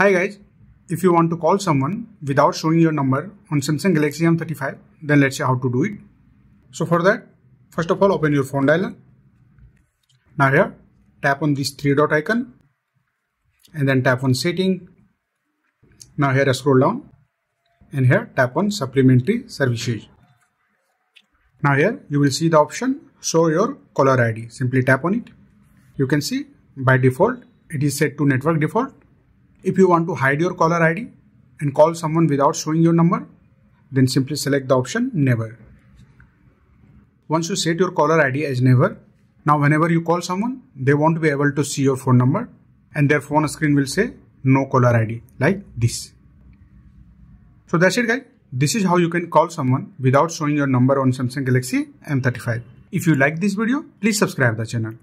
Hi guys, if you want to call someone without showing your number on Samsung Galaxy M35, then let's see how to do it. So for that, first of all open your phone dialer. Now here, tap on this three dot icon and then tap on setting. Now here scroll down and here tap on supplementary services. Now here you will see the option show your caller ID. Simply tap on it. You can see by default it is set to network default. If you want to hide your caller ID and call someone without showing your number, then simply select the option never. Once you set your caller ID as never, now whenever you call someone, they won't be able to see your phone number and their phone screen will say no caller ID like this. So that's it guys. This is how you can call someone without showing your number on Samsung Galaxy M35. If you like this video, please subscribe the channel.